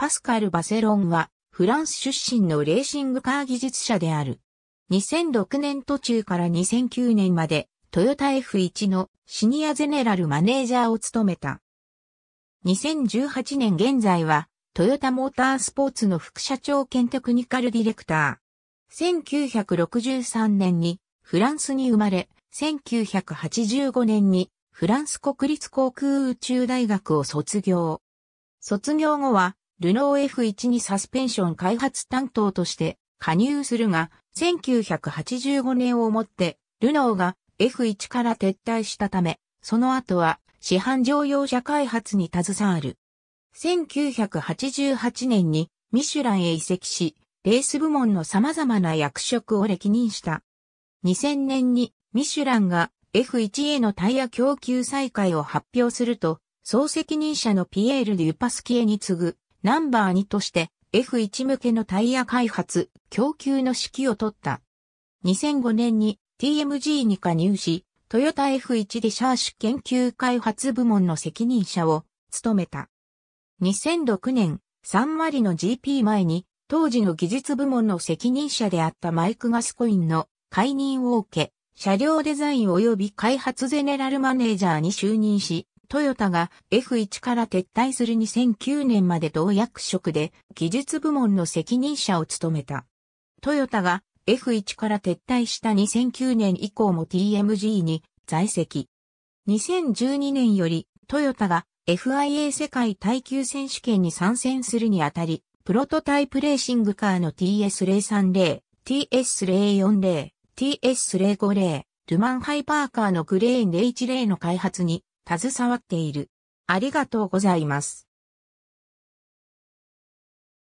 パスカル・バセロンはフランス出身のレーシングカー技術者である。2006年途中から2009年までトヨタ F1 のシニアゼネラルマネージャーを務めた。2018年現在はトヨタモータースポーツの副社長兼テクニカルディレクター。1963年にフランスに生まれ、1985年にフランス国立航空宇宙大学を卒業。卒業後はルノー F1 にサスペンション開発担当として加入するが、1985年をもってルノーが F1 から撤退したため、その後は市販乗用車開発に携わる。1988年にミシュランへ移籍し、レース部門の様々な役職を歴任した。2000年にミシュランが F1 へのタイヤ供給再開を発表すると、総責任者のピエール・デュパスキエに次ぐナンバー2として F1 向けのタイヤ開発、供給の指揮を取った。2005年に TMG に加入し、トヨタ F1 でシャーシュ研究開発部門の責任者を務めた。2006年、サンマリの GP 前に、当時の技術部門の責任者であったマイク・ガスコインの解任を受け、車両デザイン及び開発ゼネラルマネージャーに就任し、トヨタが F1 から撤退する2009年まで同役職で技術部門の責任者を務めた。トヨタが F1 から撤退した2009年以降も TMG に在籍。2012年よりトヨタが FIA 世界耐久選手権に参戦するにあたり、プロトタイプレーシングカーの TS030、TS040、TS050、ルマンハイパーカーのグレーン010の開発に携わっている。ありがとうございます。